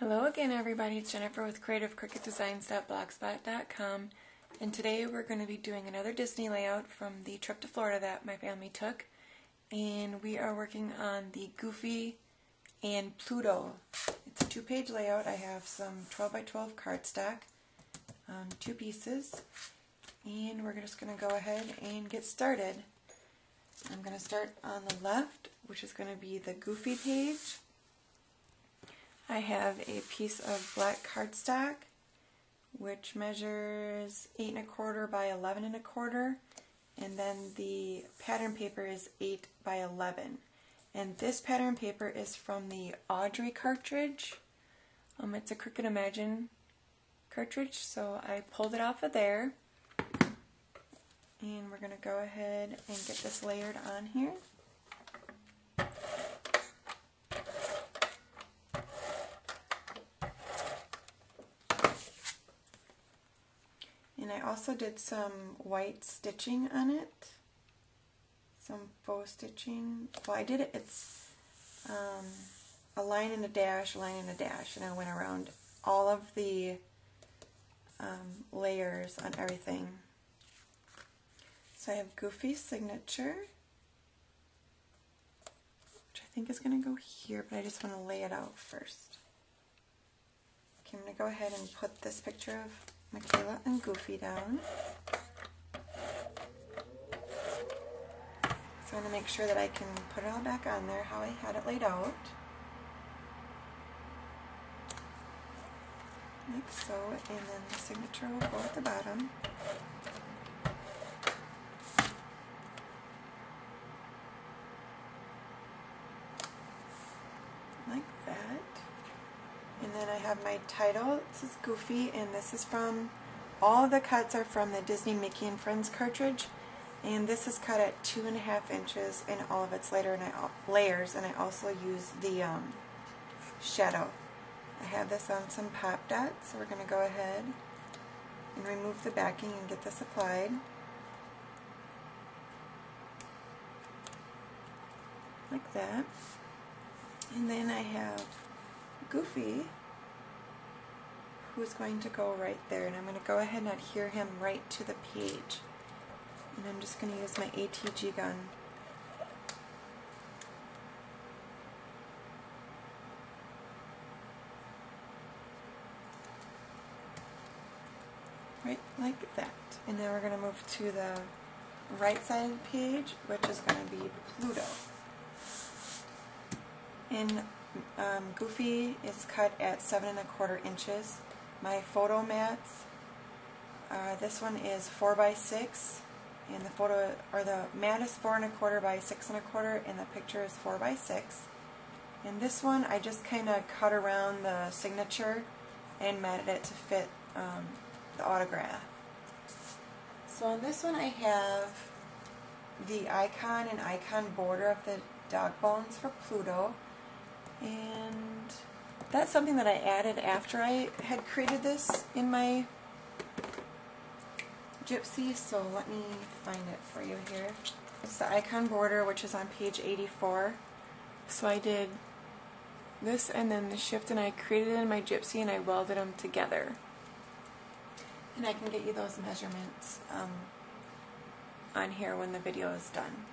Hello again everybody, it's Jennifer with CreativeCricutDesigns.blogspot.com and today we're going to be doing another Disney layout from the trip to Florida that my family took and we are working on the Goofy and Pluto. It's a two-page layout. I have some 12 by 12 cardstock, um, two pieces, and we're just going to go ahead and get started. I'm going to start on the left, which is going to be the Goofy page. I have a piece of black cardstock which measures 8 and a quarter by 11 and a quarter and then the pattern paper is 8 by 11 and this pattern paper is from the Audrey cartridge. Um, it's a Cricut Imagine cartridge so I pulled it off of there. And we're going to go ahead and get this layered on here also did some white stitching on it. Some faux stitching. Well, I did it, it's um, a line and a dash, line and a dash. And I went around all of the um, layers on everything. So I have Goofy signature, which I think is going to go here, but I just want to lay it out first. Okay, I'm going to go ahead and put this picture of Michaela and Goofy down. So I'm going to make sure that I can put it all back on there how I had it laid out. Like so, and then the signature will go at the bottom. Like. And then I have my title. This is Goofy, and this is from, all the cuts are from the Disney Mickey and Friends cartridge. And this is cut at two and a half inches in all of its layer and I, layers, and I also use the um, shadow. I have this on some pop dots, so we're going to go ahead and remove the backing and get this applied. Like that. And then I have Goofy, who's going to go right there. And I'm going to go ahead and adhere him right to the page. And I'm just going to use my ATG gun. Right like that. And then we're going to move to the right side of the page, which is going to be Pluto. And um, Goofy is cut at seven and a quarter inches. My photo mats, uh, this one is four by six, and the photo or the mat is four and a quarter by six and a quarter, and the picture is four by six. And this one, I just kind of cut around the signature and matted it to fit um, the autograph. So on this one, I have the icon and icon border of the dog bones for Pluto. And that's something that I added after I had created this in my Gypsy, so let me find it for you here. It's the icon border, which is on page 84. So I did this and then the shift, and I created it in my Gypsy, and I welded them together. And I can get you those measurements um, on here when the video is done.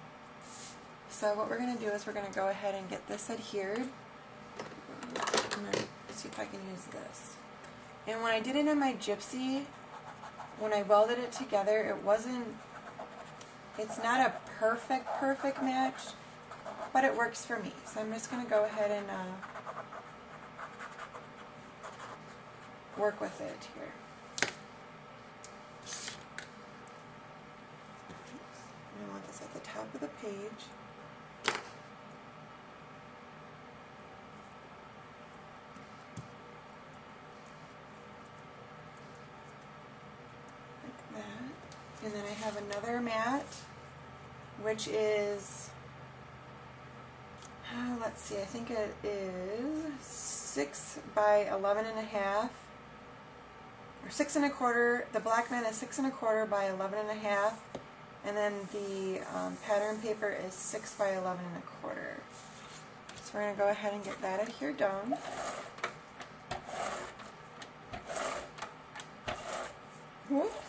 So what we're going to do is we're going to go ahead and get this adhered. I'm going to see if I can use this. And when I did it in my Gypsy, when I welded it together, it wasn't, it's not a perfect, perfect match, but it works for me. So I'm just going to go ahead and uh, work with it here. I want this at the top of the page. And then I have another mat, which is, uh, let's see, I think it is 6 by 11 and a half, or 6 and a quarter. The black mat is 6 and a quarter by 11 and a half, and then the um, pattern paper is 6 by 11 and a quarter. So we're going to go ahead and get that adhere done. Whoop.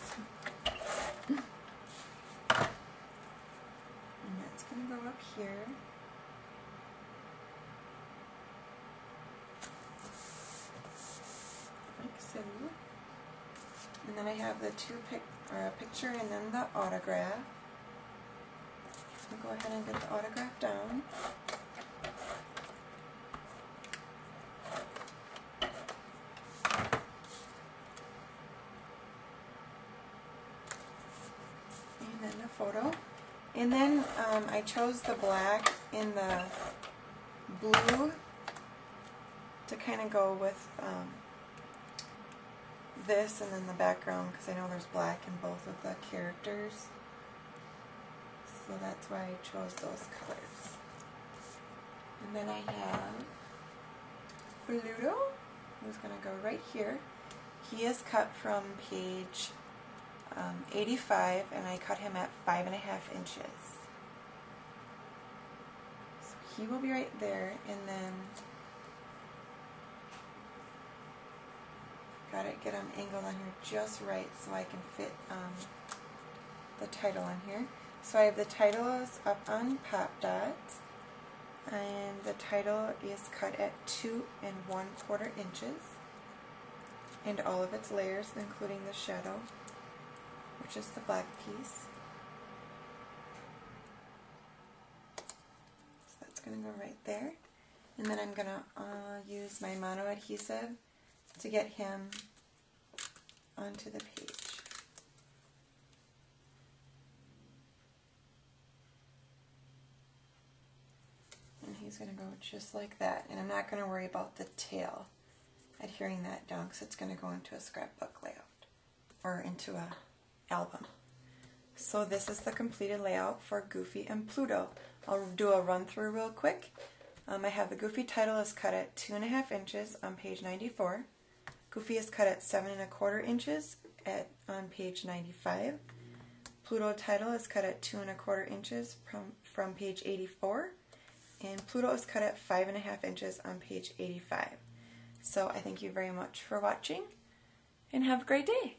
Have the two pic or a picture and then the autograph. I'll go ahead and get the autograph down. And then the photo. And then um, I chose the black in the blue to kind of go with um, this and then the background because I know there's black in both of the characters. So that's why I chose those colors. And then I have Pluto, who's going to go right here. He is cut from page um, 85 and I cut him at five and a half inches. So he will be right there and then got to get him angled on here just right so I can fit um, the title on here. So I have the title is up on Pop Dot and the title is cut at two and one quarter inches and all of its layers including the shadow which is the black piece. So that's going to go right there. And then I'm going to uh, use my mono adhesive to get him onto the page. And he's going to go just like that. And I'm not going to worry about the tail adhering that down because it's going to go into a scrapbook layout or into a album. So this is the completed layout for Goofy and Pluto. I'll do a run through real quick. Um, I have the Goofy title is cut at two and a half inches on page 94. Goofy is cut at seven and a quarter inches at on page 95. Pluto title is cut at two and a quarter inches from, from page 84. And Pluto is cut at five and a half inches on page 85. So I thank you very much for watching and have a great day.